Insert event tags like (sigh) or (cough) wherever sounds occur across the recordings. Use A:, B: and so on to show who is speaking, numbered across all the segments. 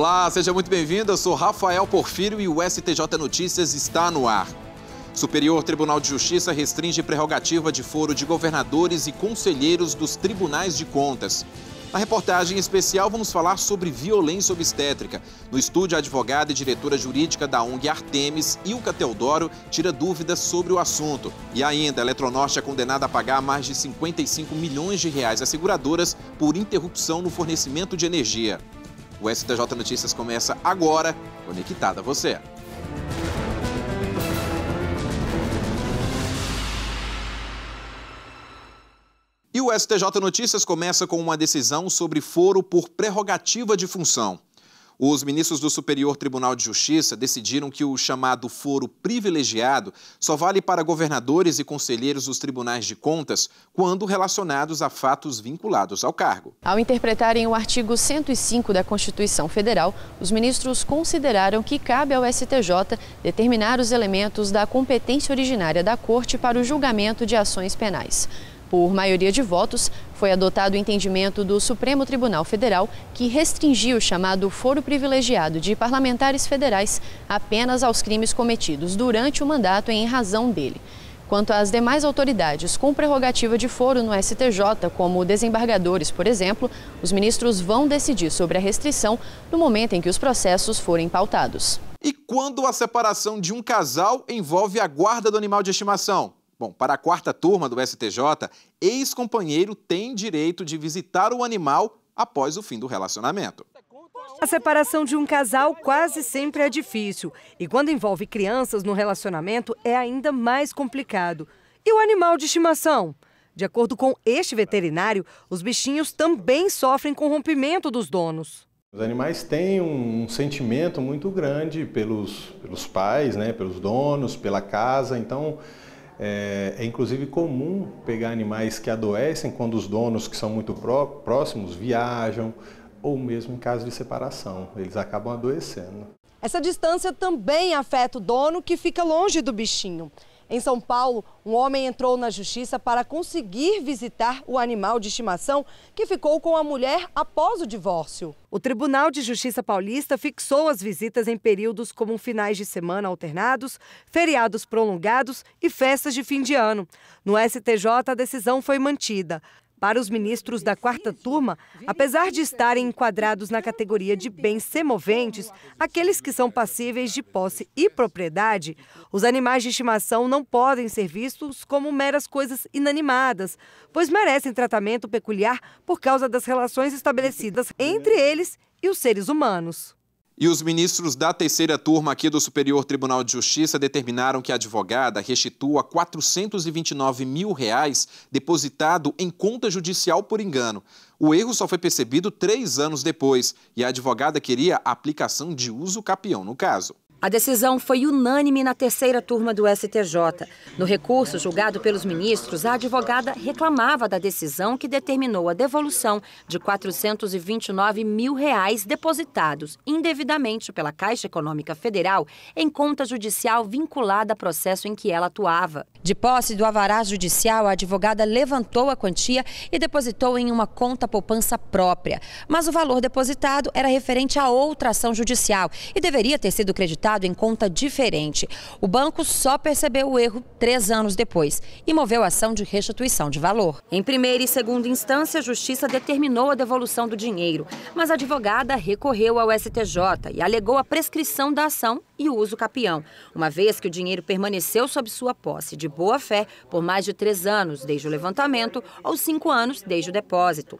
A: Olá, seja muito bem-vindo. Eu sou Rafael Porfírio e o STJ Notícias está no ar. Superior Tribunal de Justiça restringe prerrogativa de foro de governadores e conselheiros dos tribunais de contas. Na reportagem especial, vamos falar sobre violência obstétrica. No estúdio, a advogada e diretora jurídica da ONG Artemis, Ilka Teodoro, tira dúvidas sobre o assunto. E ainda, a Eletronorte é condenada a pagar mais de 55 milhões de reais às seguradoras por interrupção no fornecimento de energia. O STJ Notícias começa agora, conectada a você. E o STJ Notícias começa com uma decisão sobre foro por prerrogativa de função. Os ministros do Superior Tribunal de Justiça decidiram que o chamado foro privilegiado só vale para governadores e conselheiros dos tribunais de contas quando relacionados a fatos vinculados ao cargo.
B: Ao interpretarem o artigo 105 da Constituição Federal, os ministros consideraram que cabe ao STJ determinar os elementos da competência originária da Corte para o julgamento de ações penais. Por maioria de votos, foi adotado o entendimento do Supremo Tribunal Federal que restringiu o chamado foro privilegiado de parlamentares federais apenas aos crimes cometidos durante o mandato em razão dele. Quanto às demais autoridades com prerrogativa de foro no STJ, como desembargadores, por exemplo, os ministros vão decidir sobre a restrição no momento em que os processos forem pautados.
A: E quando a separação de um casal envolve a guarda do animal de estimação? Bom, para a quarta turma do STJ, ex-companheiro tem direito de visitar o animal após o fim do relacionamento.
C: A separação de um casal quase sempre é difícil. E quando envolve crianças no relacionamento, é ainda mais complicado. E o animal de estimação? De acordo com este veterinário, os bichinhos também sofrem com o rompimento dos donos.
D: Os animais têm um sentimento muito grande pelos, pelos pais, né, pelos donos, pela casa. Então, é, é, inclusive comum pegar animais que adoecem quando os donos, que são muito pró próximos, viajam, ou mesmo em caso de separação, eles acabam adoecendo.
C: Essa distância também afeta o dono que fica longe do bichinho. Em São Paulo, um homem entrou na justiça para conseguir visitar o animal de estimação que ficou com a mulher após o divórcio. O Tribunal de Justiça Paulista fixou as visitas em períodos como finais de semana alternados, feriados prolongados e festas de fim de ano. No STJ, a decisão foi mantida. Para os ministros da quarta turma, apesar de estarem enquadrados na categoria de bens semoventes, aqueles que são passíveis de posse e propriedade, os animais de estimação não podem ser vistos como meras coisas inanimadas, pois merecem tratamento peculiar por causa das relações estabelecidas entre eles e os seres humanos.
A: E os ministros da terceira turma aqui do Superior Tribunal de Justiça determinaram que a advogada restitua 429 mil reais depositado em conta judicial por engano. O erro só foi percebido três anos depois e a advogada queria a aplicação de uso capião no caso.
E: A decisão foi unânime na terceira turma do STJ. No recurso julgado pelos ministros, a advogada reclamava da decisão que determinou a devolução de 429 mil reais depositados indevidamente pela Caixa Econômica Federal em conta judicial vinculada a processo em que ela atuava. De posse do avará judicial, a advogada levantou a quantia e depositou em uma conta poupança própria. Mas o valor depositado era referente a outra ação judicial e deveria ter sido creditado em conta diferente. O banco só percebeu o erro três anos depois e moveu a ação de restituição de valor. Em primeira e segunda instância, a Justiça determinou a devolução do dinheiro, mas a advogada recorreu ao STJ e alegou a prescrição da ação e o uso capião, uma vez que o dinheiro permaneceu sob sua posse de boa fé por mais de três anos desde o levantamento ou cinco anos desde o depósito.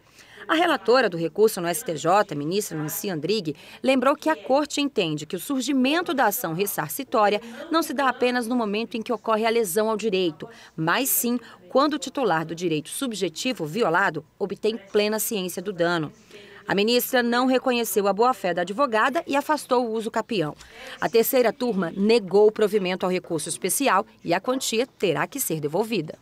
E: A relatora do recurso no STJ, ministra Nancy Andrighi, lembrou que a Corte entende que o surgimento da ação ressarcitória não se dá apenas no momento em que ocorre a lesão ao direito, mas sim quando o titular do direito subjetivo violado obtém plena ciência do dano. A ministra não reconheceu a boa-fé da advogada e afastou o uso capião. A terceira turma negou o provimento ao recurso especial e a quantia terá que ser devolvida.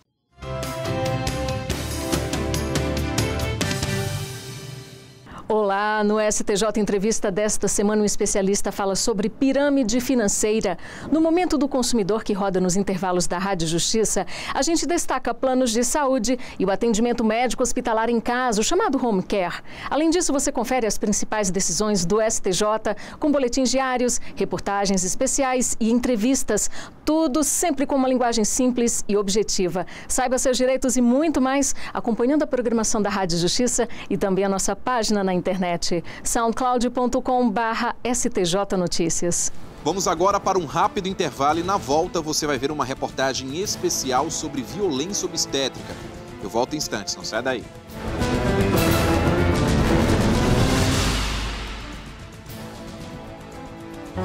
F: Olá, no STJ Entrevista desta semana, um especialista fala sobre pirâmide financeira. No momento do consumidor que roda nos intervalos da Rádio Justiça, a gente destaca planos de saúde e o atendimento médico hospitalar em casa, chamado home care. Além disso, você confere as principais decisões do STJ com boletins diários, reportagens especiais e entrevistas. Tudo sempre com uma linguagem simples e objetiva. Saiba seus direitos e muito mais acompanhando a programação da Rádio Justiça e também a nossa página na internet soundcloud.com/barra STJ Notícias.
A: Vamos agora para um rápido intervalo e na volta você vai ver uma reportagem especial sobre violência obstétrica. Eu volto em instantes, não sai daí.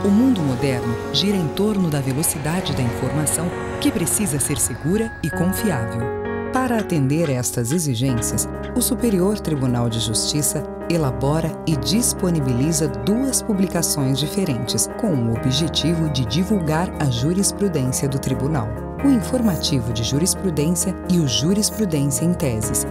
G: O mundo moderno gira em torno da velocidade da informação que precisa ser segura e confiável. Para atender estas exigências, o Superior Tribunal de Justiça elabora e disponibiliza duas publicações diferentes com o objetivo de divulgar a jurisprudência do tribunal: o Informativo de Jurisprudência e o Jurisprudência em Teses.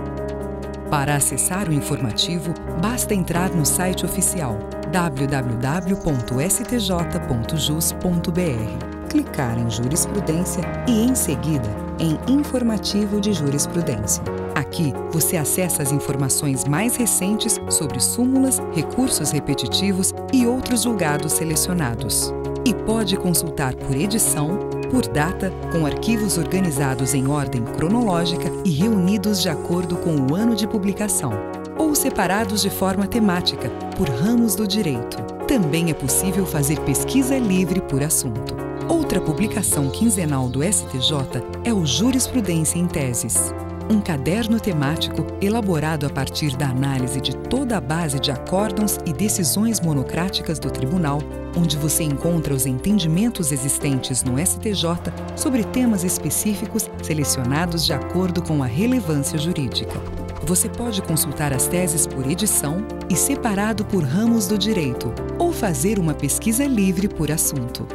G: Para acessar o informativo, basta entrar no site oficial www.stj.jus.br, clicar em Jurisprudência e, em seguida, em Informativo de Jurisprudência. Aqui você acessa as informações mais recentes sobre súmulas, recursos repetitivos e outros julgados selecionados. E pode consultar por edição, por data, com arquivos organizados em ordem cronológica e reunidos de acordo com o ano de publicação, ou separados de forma temática, por ramos do direito. Também é possível fazer pesquisa livre por assunto. Outra publicação quinzenal do STJ é o Jurisprudência em Teses, um caderno temático elaborado a partir da análise de toda a base de acórdãos e decisões monocráticas do tribunal, onde você encontra os entendimentos existentes no STJ sobre temas específicos selecionados de acordo com a relevância jurídica. Você pode consultar as teses por edição e separado por ramos do direito, ou fazer uma pesquisa livre por assunto.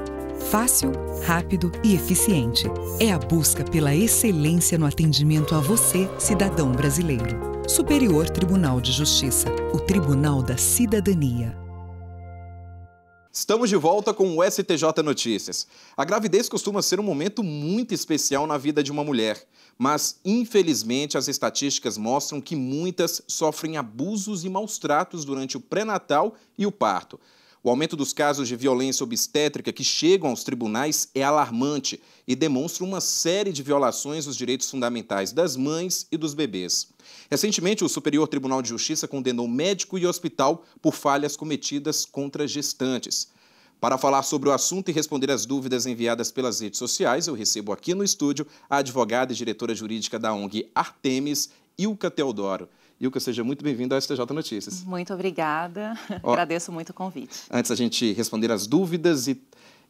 G: Fácil, rápido e eficiente. É a busca pela excelência no atendimento a você, cidadão brasileiro. Superior Tribunal de Justiça, o Tribunal da Cidadania.
A: Estamos de volta com o STJ Notícias. A gravidez costuma ser um momento muito especial na vida de uma mulher, mas infelizmente as estatísticas mostram que muitas sofrem abusos e maus tratos durante o pré-natal e o parto. O aumento dos casos de violência obstétrica que chegam aos tribunais é alarmante e demonstra uma série de violações dos direitos fundamentais das mães e dos bebês. Recentemente, o Superior Tribunal de Justiça condenou médico e hospital por falhas cometidas contra gestantes. Para falar sobre o assunto e responder às dúvidas enviadas pelas redes sociais, eu recebo aqui no estúdio a advogada e diretora jurídica da ONG Artemis, Ilka Teodoro. Ilka, seja muito bem-vindo ao STJ Notícias.
H: Muito obrigada, (laughs) Ó, agradeço muito o convite.
A: Antes da gente responder as dúvidas e,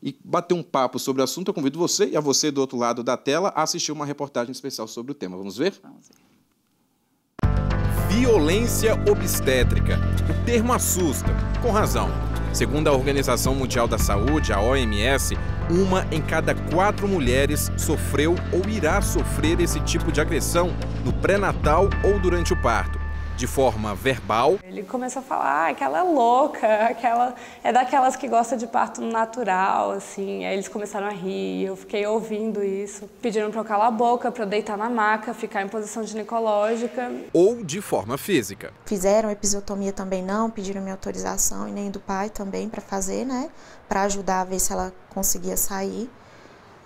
A: e bater um papo sobre o assunto, eu convido você e a você do outro lado da tela a assistir uma reportagem especial sobre o tema. Vamos ver? Vamos ver. Violência obstétrica. O termo assusta, com razão. Segundo a Organização Mundial da Saúde, a OMS, uma em cada quatro mulheres sofreu ou irá sofrer esse tipo de agressão no pré-natal ou durante o parto de forma verbal.
I: Ele começou a falar, ah, aquela é louca, aquela é daquelas que gosta de parto natural, assim. Aí eles começaram a rir, eu fiquei ouvindo isso. Pediram para eu calar a boca, para eu deitar na maca, ficar em posição ginecológica.
A: Ou de forma física.
J: Fizeram episiotomia também não, pediram minha autorização e nem do pai também para fazer, né? Para ajudar a ver se ela conseguia sair.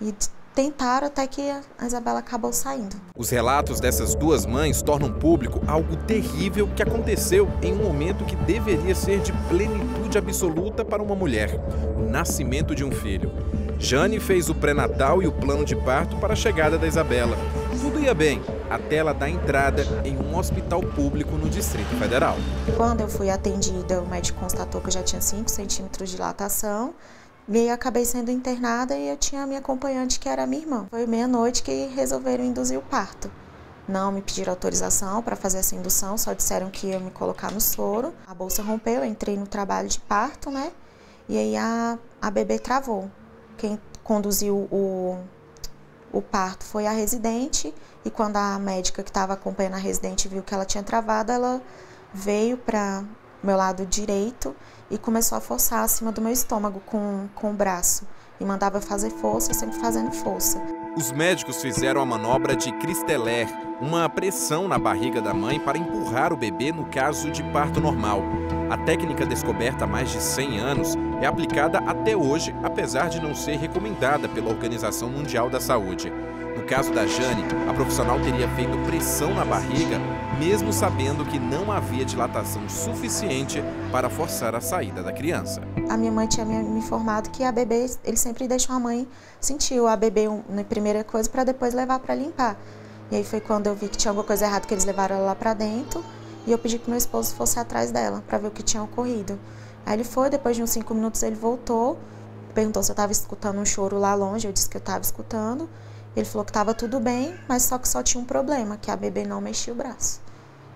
J: E tentaram até que a Isabela acabou saindo.
A: Os relatos dessas duas mães tornam público algo terrível que aconteceu em um momento que deveria ser de plenitude absoluta para uma mulher: o nascimento de um filho. Jane fez o pré-natal e o plano de parto para a chegada da Isabela. Tudo ia bem, até ela dar entrada em um hospital público no Distrito Federal.
J: Quando eu fui atendida, o médico constatou que eu já tinha 5 centímetros de dilatação e acabei sendo internada e eu tinha a minha acompanhante, que era minha irmã. Foi meia-noite que resolveram induzir o parto. Não me pediram autorização para fazer essa indução, só disseram que ia me colocar no soro. A bolsa rompeu, eu entrei no trabalho de parto, né? E aí a, a bebê travou. Quem conduziu o, o parto foi a residente, e quando a médica que estava acompanhando a residente viu que ela tinha travado, ela veio para meu lado direito e começou a forçar acima do meu estômago com, com o braço. E mandava fazer força, sempre fazendo força.
A: Os médicos fizeram a manobra de Cristeler, uma pressão na barriga da mãe para empurrar o bebê no caso de parto normal. A técnica descoberta há mais de 100 anos é aplicada até hoje, apesar de não ser recomendada pela Organização Mundial da Saúde. No caso da Jane, a profissional teria feito pressão na barriga, mesmo sabendo que não havia dilatação suficiente para forçar a saída da criança.
J: A minha mãe tinha me informado que a bebê, ele sempre deixou a mãe sentir a bebê na primeira coisa para depois levar para limpar. E aí foi quando eu vi que tinha alguma coisa errada que eles levaram ela lá para dentro e eu pedi que meu esposo fosse atrás dela para ver o que tinha ocorrido. Aí ele foi, depois de uns cinco minutos ele voltou, perguntou se eu estava escutando um choro lá longe, eu disse que eu estava escutando. Ele falou que estava tudo bem, mas só que só tinha um problema, que a bebê não mexia o braço.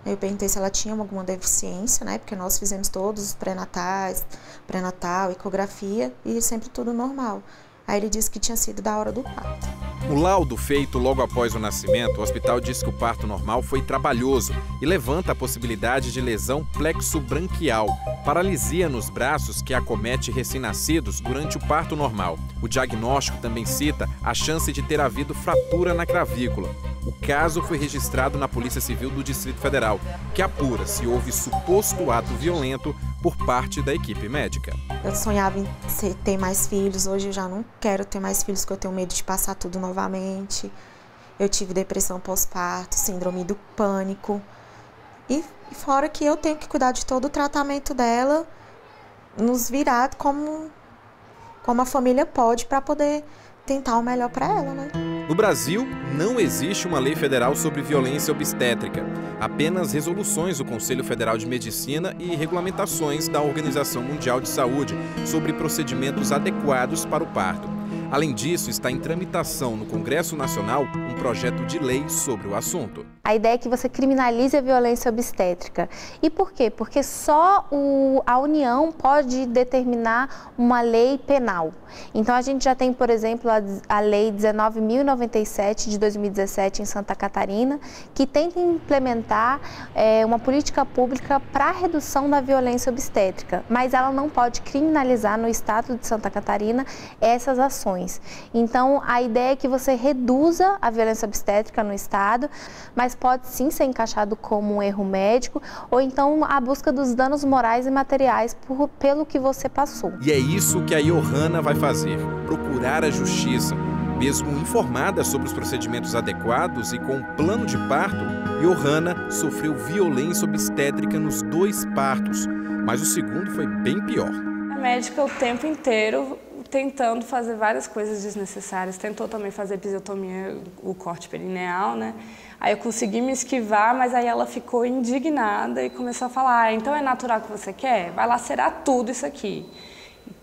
J: Eu perguntei se ela tinha alguma deficiência, né? Porque nós fizemos todos os pré-natais, pré-natal, ecografia e sempre tudo normal. Aí ele disse que tinha sido da hora do parto.
A: O laudo feito logo após o nascimento, o hospital diz que o parto normal foi trabalhoso e levanta a possibilidade de lesão plexo-branquial, paralisia nos braços que acomete recém-nascidos durante o parto normal. O diagnóstico também cita a chance de ter havido fratura na clavícula. O caso foi registrado na Polícia Civil do Distrito Federal, que apura se houve suposto ato violento por parte da equipe médica.
J: Eu sonhava em ter mais filhos, hoje eu já não quero ter mais filhos porque eu tenho medo de passar tudo novamente. Eu tive depressão pós-parto, síndrome do pânico. E fora que eu tenho que cuidar de todo o tratamento dela, nos virar como, como a família pode para poder tentar o melhor para ela, né?
A: No Brasil, não existe uma lei federal sobre violência obstétrica, apenas resoluções do Conselho Federal de Medicina e regulamentações da Organização Mundial de Saúde sobre procedimentos adequados para o parto. Além disso, está em tramitação no Congresso Nacional um projeto de lei sobre o assunto.
K: A ideia é que você criminalize a violência obstétrica. E por quê? Porque só o, a União pode determinar uma lei penal. Então a gente já tem, por exemplo, a, a Lei 19.097 de 2017 em Santa Catarina, que tenta implementar é, uma política pública para a redução da violência obstétrica, mas ela não pode criminalizar no estado de Santa Catarina essas ações. Então a ideia é que você reduza a violência obstétrica no estado, mas pode sim ser encaixado como um erro médico ou então a busca dos danos morais e materiais por, pelo que você passou.
A: E é isso que a Johanna vai fazer: procurar a justiça. Mesmo informada sobre os procedimentos adequados e com um plano de parto, Johanna sofreu violência obstétrica nos dois partos, mas o segundo foi bem pior.
I: A médica o tempo inteiro tentando fazer várias coisas desnecessárias, tentou também fazer episiotomia, o corte perineal, né? Aí eu consegui me esquivar, mas aí ela ficou indignada e começou a falar: ah, então é natural que você quer? Vai lacerar tudo isso aqui.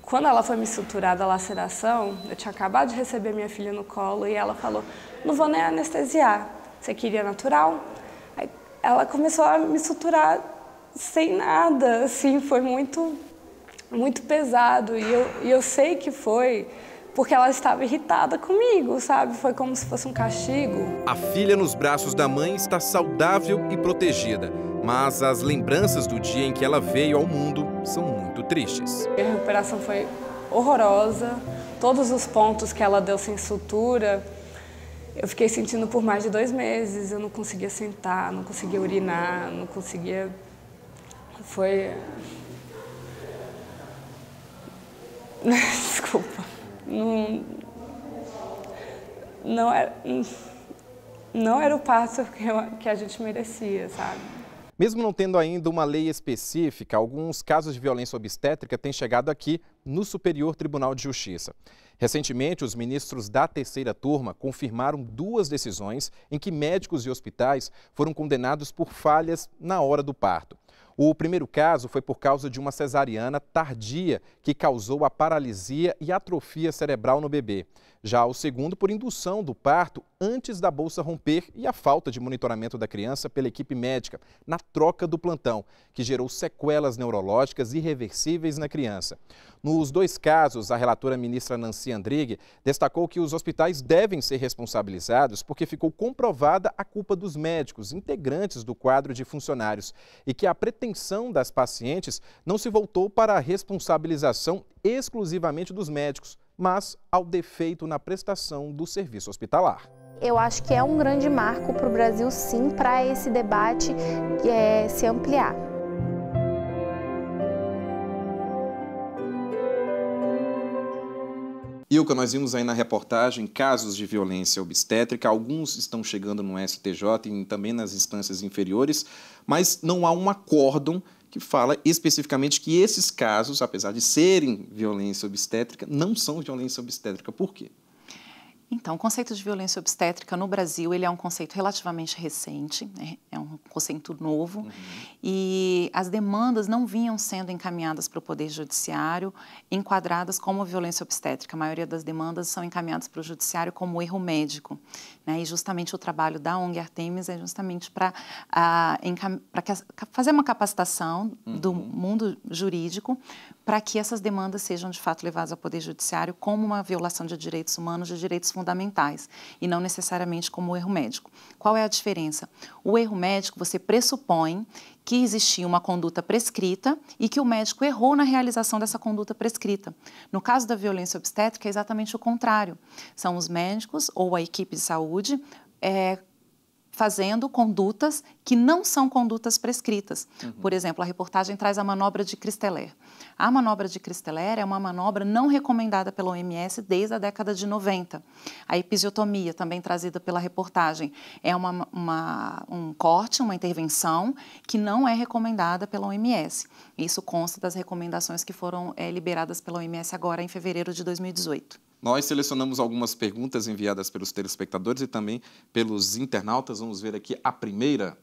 I: Quando ela foi me suturar da laceração, eu tinha acabado de receber minha filha no colo e ela falou: não vou nem anestesiar, você queria natural? Aí ela começou a me suturar sem nada, assim, foi muito, muito pesado. E eu, e eu sei que foi porque ela estava irritada comigo, sabe? Foi como se fosse um castigo.
A: A filha nos braços da mãe está saudável e protegida, mas as lembranças do dia em que ela veio ao mundo são muito tristes.
I: A recuperação foi horrorosa, todos os pontos que ela deu sem sutura. Eu fiquei sentindo por mais de dois meses, eu não conseguia sentar, não conseguia urinar, não conseguia. Foi. (laughs) Desculpa não, não, era, não era o passo que, eu, que a gente merecia, sabe?
A: Mesmo não tendo ainda uma lei específica, alguns casos de violência obstétrica têm chegado aqui no Superior Tribunal de Justiça. Recentemente, os ministros da terceira turma confirmaram duas decisões em que médicos e hospitais foram condenados por falhas na hora do parto. O primeiro caso foi por causa de uma cesariana tardia que causou a paralisia e atrofia cerebral no bebê. Já o segundo por indução do parto antes da bolsa romper e a falta de monitoramento da criança pela equipe médica na troca do plantão, que gerou sequelas neurológicas irreversíveis na criança. Nos dois casos, a relatora ministra Nancy Andrighi destacou que os hospitais devem ser responsabilizados porque ficou comprovada a culpa dos médicos, integrantes do quadro de funcionários, e que a pretensão das pacientes não se voltou para a responsabilização exclusivamente dos médicos, mas ao defeito na prestação do serviço hospitalar.
K: Eu acho que é um grande marco para o Brasil, sim, para esse debate é, se ampliar.
A: Ilka, nós vimos aí na reportagem casos de violência obstétrica, alguns estão chegando no STJ e também nas instâncias inferiores, mas não há um acórdão que fala especificamente que esses casos, apesar de serem violência obstétrica, não são violência obstétrica. Por quê?
H: Então, o conceito de violência obstétrica no Brasil ele é um conceito relativamente recente, né? é um conceito novo, uhum. e as demandas não vinham sendo encaminhadas para o Poder Judiciário, enquadradas como violência obstétrica. A maioria das demandas são encaminhadas para o Judiciário como erro médico. Né? E justamente o trabalho da ONG Artemis é justamente para fazer uma capacitação uhum. do mundo jurídico para que essas demandas sejam de fato levadas ao Poder Judiciário como uma violação de direitos humanos, de direitos fundamentais, e não necessariamente como erro médico. Qual é a diferença? O erro médico, você pressupõe que existia uma conduta prescrita e que o médico errou na realização dessa conduta prescrita. No caso da violência obstétrica, é exatamente o contrário. São os médicos ou a equipe de saúde é, fazendo condutas que não são condutas prescritas. Uhum. Por exemplo, a reportagem traz a manobra de Cristeler. A manobra de Cristeler é uma manobra não recomendada pela OMS desde a década de 90. A episiotomia, também trazida pela reportagem, é uma, uma, um corte, uma intervenção que não é recomendada pela OMS. Isso consta das recomendações que foram é, liberadas pela OMS agora em fevereiro de 2018.
A: Nós selecionamos algumas perguntas enviadas pelos telespectadores e também pelos internautas. Vamos ver aqui a primeira.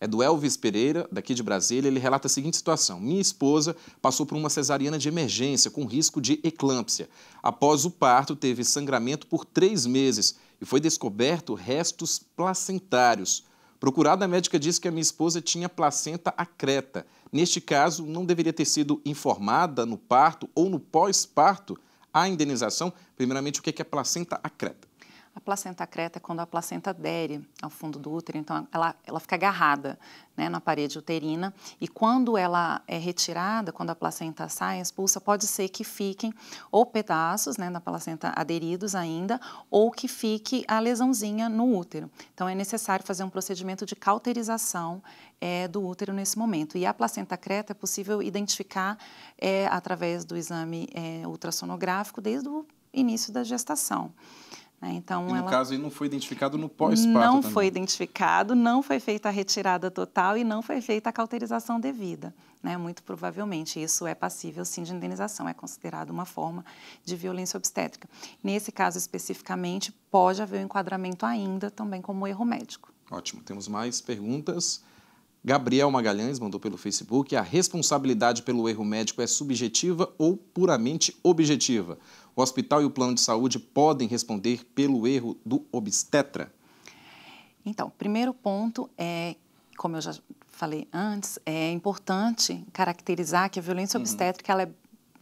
A: É do Elvis Pereira, daqui de Brasília. Ele relata a seguinte situação: Minha esposa passou por uma cesariana de emergência com risco de eclâmpsia. Após o parto, teve sangramento por três meses e foi descoberto restos placentários. Procurada, a médica disse que a minha esposa tinha placenta acreta. Neste caso, não deveria ter sido informada no parto ou no pós-parto a indenização. Primeiramente, o que é placenta acreta?
H: A placenta acreta é quando a placenta adere ao fundo do útero, então ela, ela fica agarrada né, na parede uterina e quando ela é retirada, quando a placenta sai, expulsa, pode ser que fiquem ou pedaços né, da placenta aderidos ainda ou que fique a lesãozinha no útero. Então é necessário fazer um procedimento de cauterização é, do útero nesse momento. E a placenta acreta é possível identificar é, através do exame é, ultrassonográfico desde o início da gestação.
A: Né? Então, e no ela... caso, ele não foi identificado no pós-parto
H: Não
A: também.
H: foi identificado, não foi feita a retirada total e não foi feita a cauterização devida. Né? Muito provavelmente isso é passível, sim, de indenização, é considerado uma forma de violência obstétrica. Nesse caso especificamente, pode haver um enquadramento ainda também como erro médico.
A: Ótimo, temos mais perguntas. Gabriel Magalhães mandou pelo Facebook: a responsabilidade pelo erro médico é subjetiva ou puramente objetiva? O hospital e o plano de saúde podem responder pelo erro do obstetra?
H: Então, primeiro ponto é, como eu já falei antes, é importante caracterizar que a violência uhum. obstétrica ela é,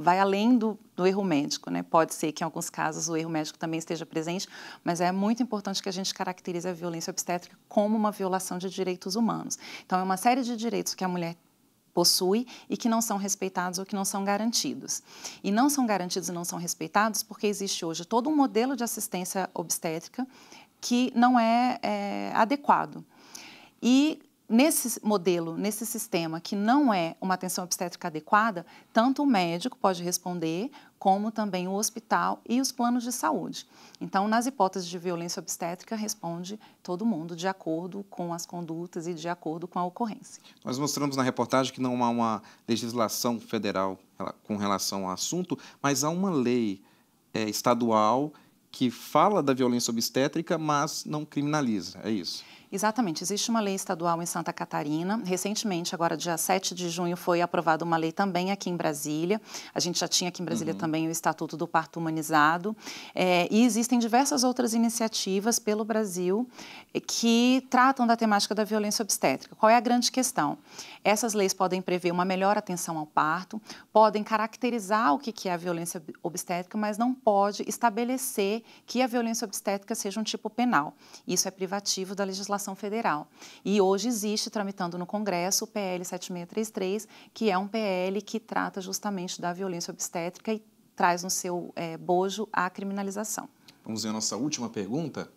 H: vai além do, do, erro médico, né? Pode ser que em alguns casos o erro médico também esteja presente, mas é muito importante que a gente caracterize a violência obstétrica como uma violação de direitos humanos. Então, é uma série de direitos que a mulher possui e que não são respeitados ou que não são garantidos. E não são garantidos e não são respeitados porque existe hoje todo um modelo de assistência obstétrica que não é, é adequado. E nesse modelo, nesse sistema que não é uma atenção obstétrica adequada, tanto o médico pode responder, como também o hospital e os planos de saúde. Então, nas hipóteses de violência obstétrica, responde todo mundo de acordo com as condutas e de acordo com a ocorrência.
A: Nós mostramos na reportagem que não há uma legislação federal com relação ao assunto, mas há uma lei é, estadual que fala da violência obstétrica, mas não criminaliza, é isso?
H: Exatamente. Existe uma lei estadual em Santa Catarina. Recentemente, agora dia 7 de junho, foi aprovada uma lei também aqui em Brasília. A gente já tinha aqui em Brasília uhum. também o Estatuto do Parto Humanizado. É, e existem diversas outras iniciativas pelo Brasil que tratam da temática da violência obstétrica. Qual é a grande questão? Essas leis podem prever uma melhor atenção ao parto, podem caracterizar o que é a violência obstétrica, mas não pode estabelecer que a violência obstétrica seja um tipo penal. Isso é privativo da legislação federal. E hoje existe, tramitando no Congresso, o PL 7633, que é um PL que trata justamente da violência obstétrica e traz no seu é, bojo a criminalização.
A: Vamos ver a nossa última pergunta?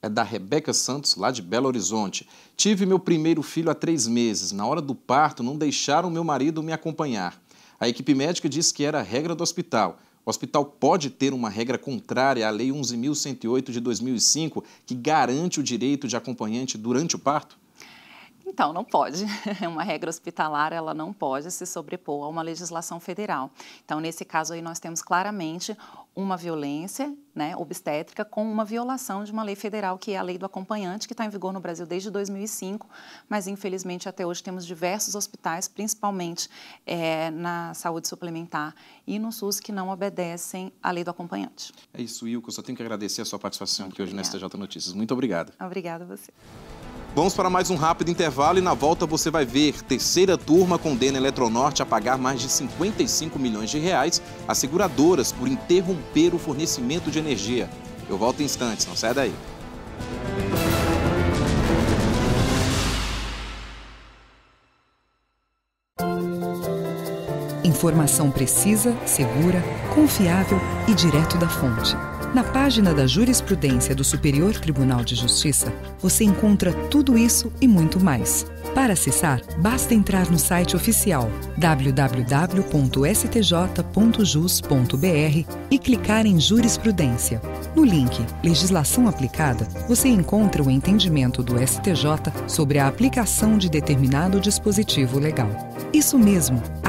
A: é da Rebeca Santos, lá de Belo Horizonte. Tive meu primeiro filho há três meses. Na hora do parto, não deixaram meu marido me acompanhar. A equipe médica disse que era regra do hospital. O hospital pode ter uma regra contrária à Lei 11.108 de 2005, que garante o direito de acompanhante durante o parto?
H: Então, não pode. (laughs) Uma regra hospitalar, ela não pode se sobrepor a uma legislação federal. Então, nesse caso aí, nós temos claramente uma violência né, obstétrica com uma violação de uma lei federal, que é a lei do acompanhante, que está em vigor no Brasil desde 2005, mas infelizmente até hoje temos diversos hospitais, principalmente é, na saúde suplementar e no SUS, que não obedecem à lei do acompanhante.
A: É isso, Wilco. Só tenho que agradecer a sua participação Muito aqui hoje obrigada. no STJ Notícias. Muito obrigado.
H: Obrigada a você.
A: Vamos para mais um rápido intervalo e na volta você vai ver terceira turma condena a Eletronorte a pagar mais de 55 milhões de reais a seguradoras por interromper o fornecimento de energia. Eu volto em instantes, não sai daí.
G: Informação precisa, segura, confiável e direto da fonte. Na página da jurisprudência do Superior Tribunal de Justiça, você encontra tudo isso e muito mais. Para acessar, basta entrar no site oficial www.stj.jus.br e clicar em Jurisprudência. No link Legislação Aplicada, você encontra o entendimento do STJ sobre a aplicação de determinado dispositivo legal. Isso mesmo,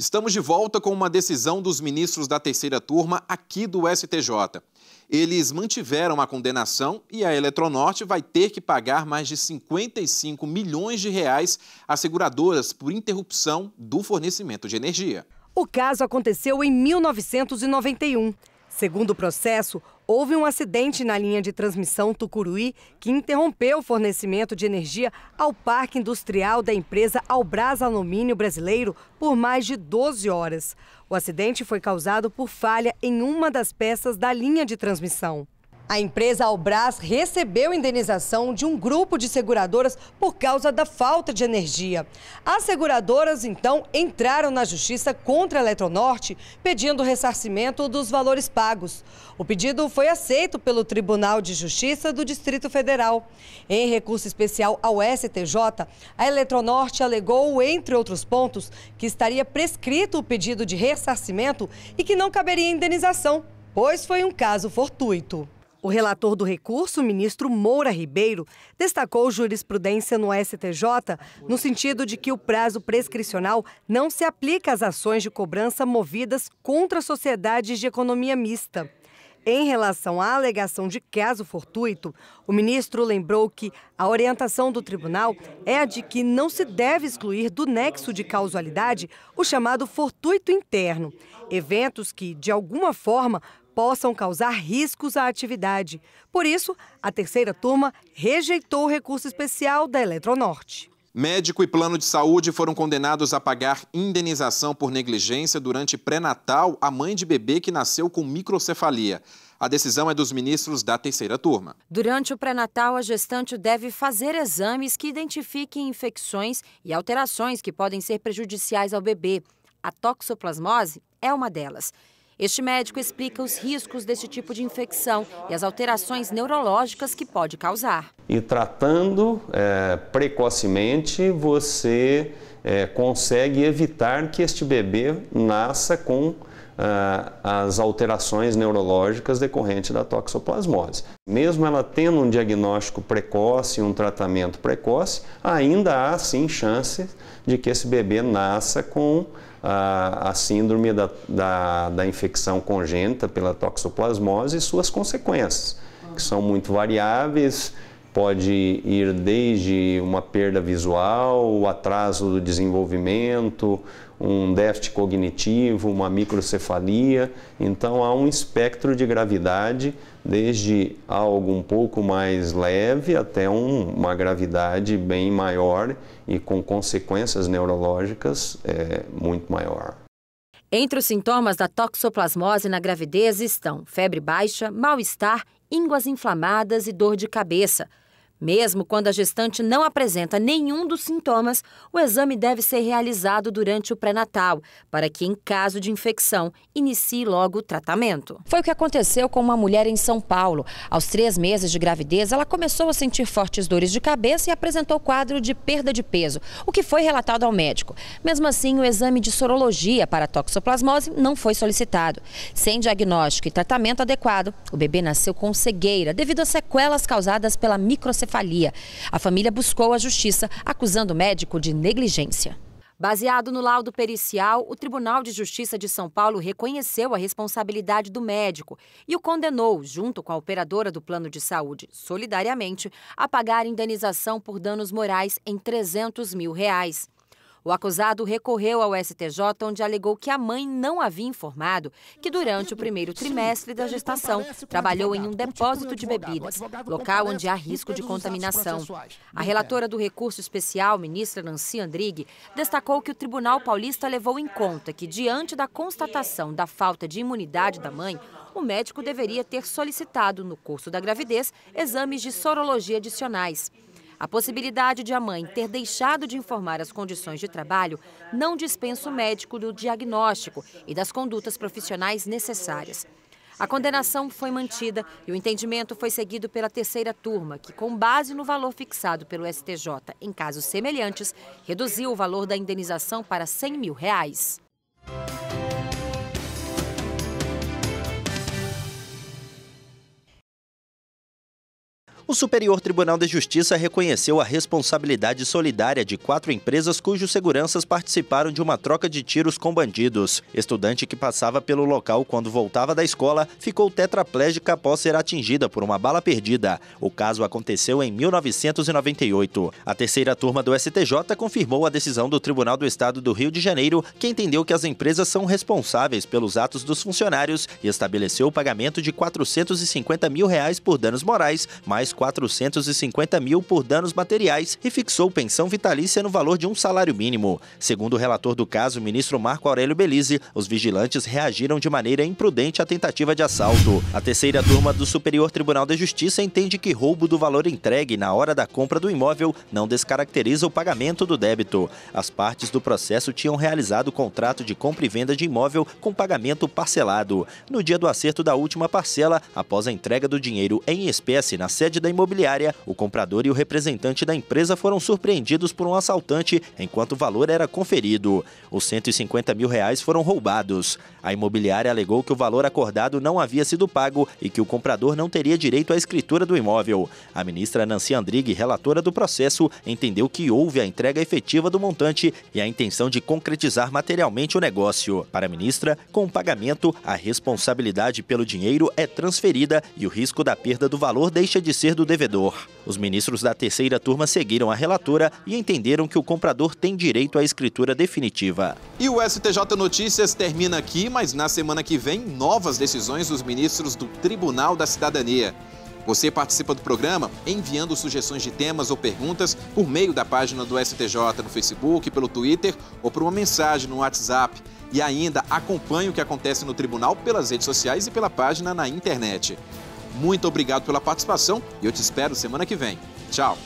A: Estamos de volta com uma decisão dos ministros da terceira turma aqui do STJ. Eles mantiveram a condenação e a Eletronorte vai ter que pagar mais de 55 milhões de reais às seguradoras por interrupção do fornecimento de energia.
C: O caso aconteceu em 1991. Segundo o processo, houve um acidente na linha de transmissão Tucuruí que interrompeu o fornecimento de energia ao parque industrial da empresa Albras Alumínio Brasileiro por mais de 12 horas. O acidente foi causado por falha em uma das peças da linha de transmissão. A empresa Albras recebeu indenização de um grupo de seguradoras por causa da falta de energia. As seguradoras, então, entraram na justiça contra a Eletronorte, pedindo ressarcimento dos valores pagos. O pedido foi aceito pelo Tribunal de Justiça do Distrito Federal. Em recurso especial ao STJ, a Eletronorte alegou, entre outros pontos, que estaria prescrito o pedido de ressarcimento e que não caberia indenização, pois foi um caso fortuito. O relator do recurso, ministro Moura Ribeiro, destacou jurisprudência no STJ no sentido de que o prazo prescricional não se aplica às ações de cobrança movidas contra sociedades de economia mista. Em relação à alegação de caso fortuito, o ministro lembrou que a orientação do tribunal é a de que não se deve excluir do nexo de causalidade o chamado fortuito interno, eventos que, de alguma forma, possam causar riscos à atividade. Por isso, a terceira turma rejeitou o recurso especial da Eletronorte.
A: Médico e plano de saúde foram condenados a pagar indenização por negligência durante pré-natal à mãe de bebê que nasceu com microcefalia. A decisão é dos ministros da terceira turma.
E: Durante o pré-natal, a gestante deve fazer exames que identifiquem infecções e alterações que podem ser prejudiciais ao bebê. A toxoplasmose é uma delas. Este médico explica os riscos desse tipo de infecção e as alterações neurológicas que pode causar.
L: E tratando é, precocemente, você é, consegue evitar que este bebê nasça com ah, as alterações neurológicas decorrentes da toxoplasmose. Mesmo ela tendo um diagnóstico precoce, um tratamento precoce, ainda há sim chances de que esse bebê nasça com a, a síndrome da, da, da infecção congênita pela toxoplasmose e suas consequências, que são muito variáveis, pode ir desde uma perda visual, o atraso do desenvolvimento, um déficit cognitivo, uma microcefalia. Então há um espectro de gravidade, desde algo um pouco mais leve até um, uma gravidade bem maior e com consequências neurológicas é, muito maior.
E: Entre os sintomas da toxoplasmose na gravidez estão febre baixa, mal-estar, ínguas inflamadas e dor de cabeça. Mesmo quando a gestante não apresenta nenhum dos sintomas, o exame deve ser realizado durante o pré-natal, para que, em caso de infecção, inicie logo o tratamento. Foi o que aconteceu com uma mulher em São Paulo. Aos três meses de gravidez, ela começou a sentir fortes dores de cabeça e apresentou quadro de perda de peso, o que foi relatado ao médico. Mesmo assim, o exame de sorologia para toxoplasmose não foi solicitado. Sem diagnóstico e tratamento adequado, o bebê nasceu com cegueira devido às sequelas causadas pela microcefalia cefalia. A família buscou a justiça, acusando o médico de negligência. Baseado no laudo pericial, o Tribunal de Justiça de São Paulo reconheceu a responsabilidade do médico e o condenou, junto com a operadora do plano de saúde, solidariamente, a pagar indenização por danos morais em 300 mil reais. O acusado recorreu ao STJ, onde alegou que a mãe não havia informado que durante o primeiro trimestre da gestação trabalhou em um depósito de bebidas, local onde há risco de contaminação. A relatora do recurso especial, ministra Nancy Andrighi, destacou que o Tribunal Paulista levou em conta que, diante da constatação da falta de imunidade da mãe, o médico deveria ter solicitado, no curso da gravidez, exames de sorologia adicionais. A possibilidade de a mãe ter deixado de informar as condições de trabalho não dispensa o médico do diagnóstico e das condutas profissionais necessárias. A condenação foi mantida e o entendimento foi seguido pela terceira turma, que, com base no valor fixado pelo STJ em casos semelhantes, reduziu o valor da indenização para 100 mil reais.
M: O Superior Tribunal de Justiça reconheceu a responsabilidade solidária de quatro empresas cujos seguranças participaram de uma troca de tiros com bandidos. Estudante que passava pelo local quando voltava da escola ficou tetraplégica após ser atingida por uma bala perdida. O caso aconteceu em 1998. A terceira turma do STJ confirmou a decisão do Tribunal do Estado do Rio de Janeiro, que entendeu que as empresas são responsáveis pelos atos dos funcionários e estabeleceu o pagamento de 450 mil reais por danos morais, mais 450 mil por danos materiais e fixou pensão vitalícia no valor de um salário mínimo. Segundo o relator do caso, o ministro Marco Aurélio Belize, os vigilantes reagiram de maneira imprudente à tentativa de assalto. A terceira turma do Superior Tribunal de Justiça entende que roubo do valor entregue na hora da compra do imóvel não descaracteriza o pagamento do débito. As partes do processo tinham realizado contrato de compra e venda de imóvel com pagamento parcelado. No dia do acerto da última parcela, após a entrega do dinheiro em espécie na sede da da imobiliária, o comprador e o representante da empresa foram surpreendidos por um assaltante enquanto o valor era conferido. Os 150 mil reais foram roubados. A imobiliária alegou que o valor acordado não havia sido pago e que o comprador não teria direito à escritura do imóvel. A ministra Nancy Andrighi, relatora do processo, entendeu que houve a entrega efetiva do montante e a intenção de concretizar materialmente o negócio. Para a ministra, com o pagamento, a responsabilidade pelo dinheiro é transferida e o risco da perda do valor deixa de ser do devedor. Os ministros da terceira turma seguiram a relatora e entenderam que o comprador tem direito à escritura definitiva.
A: E o STJ Notícias termina aqui, mas na semana que vem, novas decisões dos ministros do Tribunal da Cidadania. Você participa do programa enviando sugestões de temas ou perguntas por meio da página do STJ no Facebook, pelo Twitter ou por uma mensagem no WhatsApp. E ainda acompanhe o que acontece no tribunal pelas redes sociais e pela página na internet. Muito obrigado pela participação e eu te espero semana que vem. Tchau!